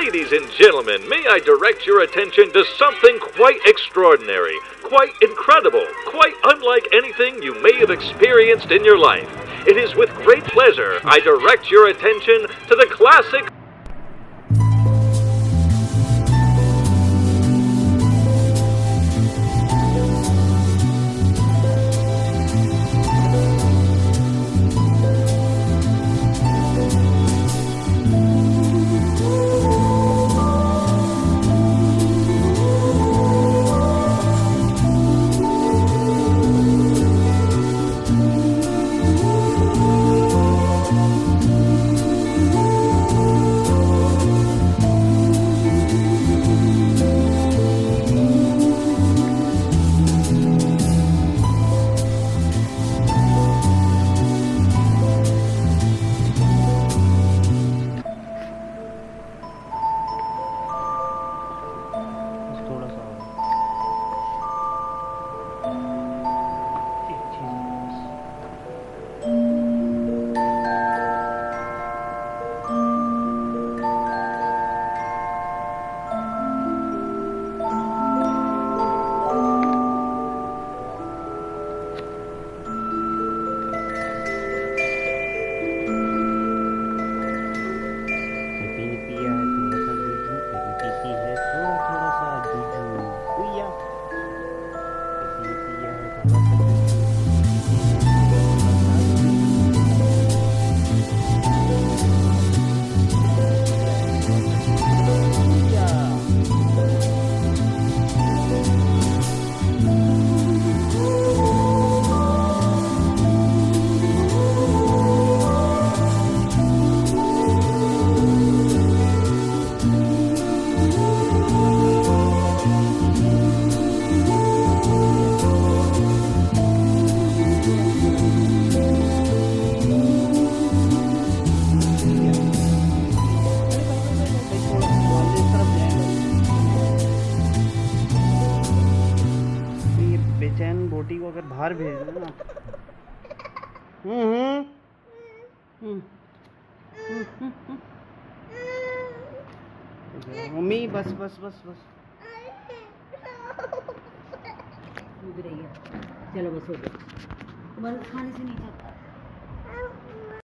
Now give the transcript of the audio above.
Ladies and gentlemen, may I direct your attention to something quite extraordinary, quite incredible, quite unlike anything you may have experienced in your life. It is with great pleasure I direct your attention to the classic बेचैन बोटी को अगर बाहर भेज दो ना। हम्म हम्म। Mummy, बस बस बस बस। रही है चलो बस हो गया। खाने से नहीं जाता।